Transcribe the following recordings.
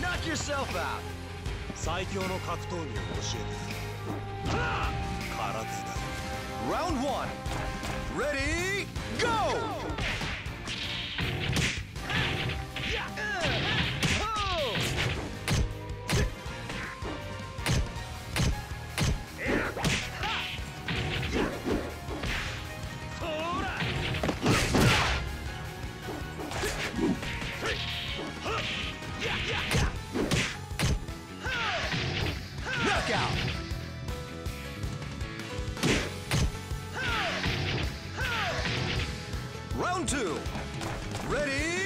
Knock yourself out. 最強の格闘技を教えて空手だ Round one. Ready, Knockout! Round two. Ready,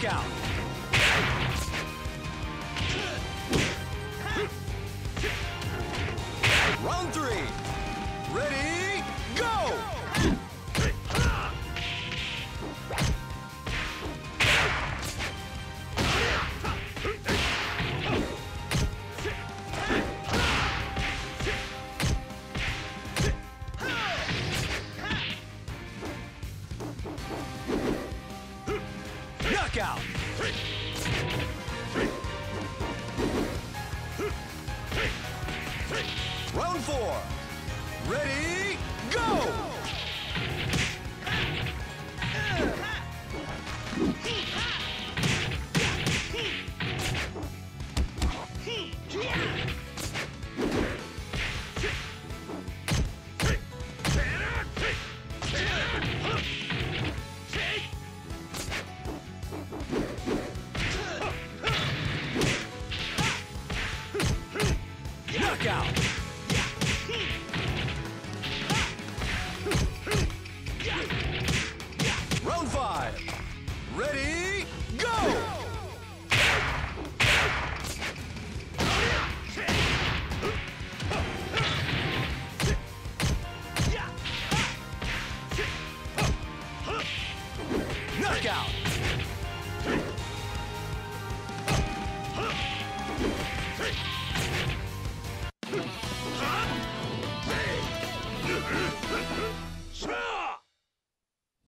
Knockout! Knockout! Round four. Ready, Knockout! Round five. Ready, go!